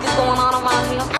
What's going on around here?